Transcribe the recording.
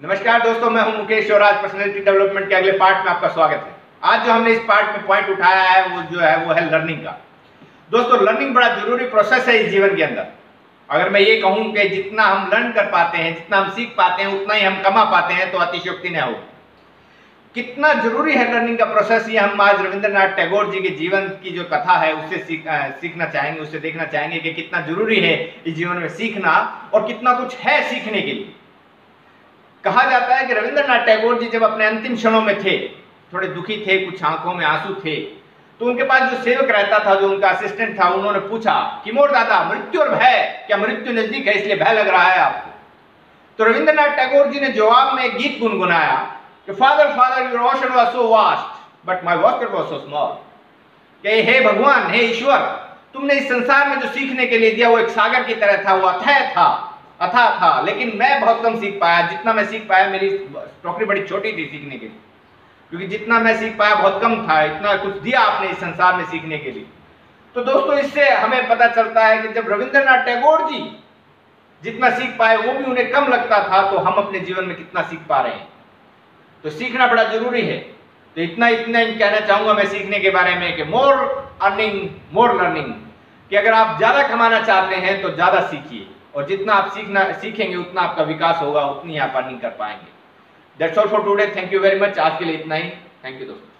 नमस्कार दोस्तों मैं हूँ मुकेश और आज पर्सनैलिटी डेवलपमेंट के अगले पार्ट में आपका स्वागत है। आज जो हमने इस पार्ट में पॉइंट उठाया है वो जो है वो है लर्निंग का। दोस्तों लर्निंग बड़ा ज़रूरी प्रोसेस है इस जीवन के अंदर। अगर मैं ये कहूँ कि जितना हम लर्न कर पाते हैं जितना हम सीख पाते हैं उतना ही हम कमा पाते हैं तो अतिशयोक्ति न होगी। कितना ज़रूरी है लर्निंग का प्रोसेस ये हम आज रविंद्रनाथ टैगोर जी के जीवन की जो कथा है उससे सीख, सीखना चाहेंगे उससे देखना चाहेंगे कि कितना ज़रूरी है इस जीवन में सीखना और कितना कुछ है सीखने के लिए। कहा जाता है कि रविंद्रनाथ टैगोर जी जब अपने अंतिम क्षणों में थे, थोड़े दुखी थे, कुछ आँखों में आँसू थे तो उनके पास जो सेवक रहता था, जो उनका असिस्टेंट था, उन्होंने पूछा, कि मोर दादा, मृत्यु और भय, क्या मृत्यु नज़दीक है, इसलिए भय लग रहा है आपको? तो रविंद्रनाथ टैगोर जी ने जवाब में गीत गुनगुनाया कि, father father your ocean was so vast but my vaster was so small कि, हे भगवान, हे ईश्वर, तुमने इस संसार में जो सीखने के लिए दिया, वो एक सागर की तरह था, वो अथय था अथा था, लेकिन मैं बहुत कम सीख पाया। जितना मैं सीख पाया, मेरी टोकरी बड़ी छोटी थी सीखने के लिए। क्योंकि जितना मैं सीख पाया, बहुत कम था। इतना कुछ दिया आपने इस संसार में सीखने के लिए। तो दोस्तों, इससे हमें पता चलता है कि जब रविंद्रनाथ टैगोर जी जितना सीख पाए, वो भी उन्हें कम लगता था तो हम अपने जीवन में कितना सीख पा रहे हैं। तो सीखना बड़ा ज़रूरी है। तो इतना इतना कहना चाहूँगा मैं सीखने के बारे में कि मोर अर्निंग मोर लर्निंग कि अगर आप ज़्यादा कमाना चाहते हैं तो ज़्यादा सीखिए। और जितना आप सीखना, सीखेंगे, उतना आपका विकास होगा, उतनी आप अर्निंग कर पाएँगे। That's all for today thank you very much आज के लिए इतना ही। थैंक यू दोस्तों।